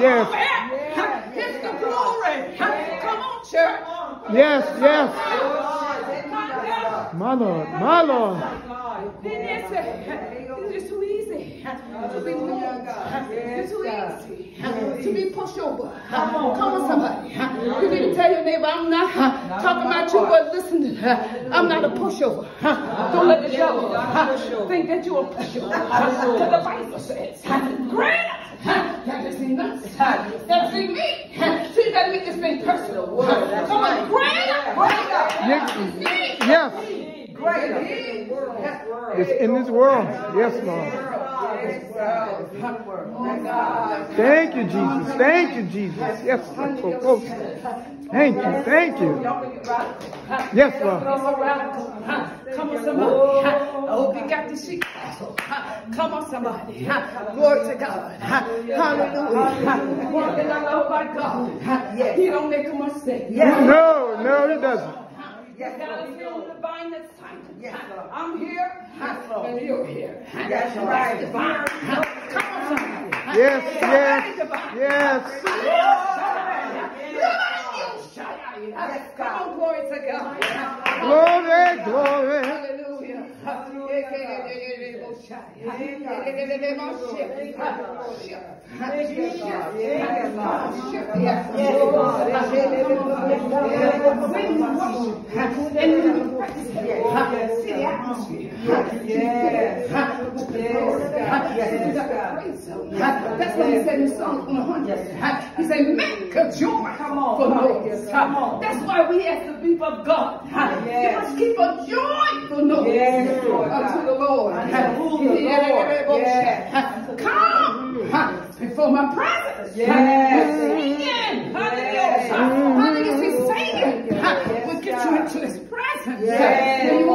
Yes. Where is the glory? Come on, church. Yes. My Lord, my Lord. Then say, it's too easy. It's too easy to be pushed over. Come on, somebody. You need to tell your neighbor, I'm not talking about you, but listen, I'm not a pushover. Don't let the devil think that you're a pushover. Because the Bible says, greater that? Is in us, that's in me. So you got to make this thing personal. Come on, greater, greater. Yes. It's in this world. Yes, Lord. Thank you, Jesus. Thank you, Jesus. Yes, Lord. Thank you. Thank you. Yes, Lord. Come on, somebody. I hope you got the sheet. Come on, somebody. Glory to God. Hallelujah. One thing I love about oh God, He don't make a mistake. No, no, he doesn't. Yes, God is here on divine assignment. I'm here, and you're here. That's right. Divine. Come on, somebody. Yes, yes, yes. Come on, glory to God. Glory, glory. Hallelujah. That's what he said in Psalms 100. He said, make a joy for noise. That's why we as the people of God, you must keep a joyful noise unto the Lord. Come before my presence. Singing. Presence. When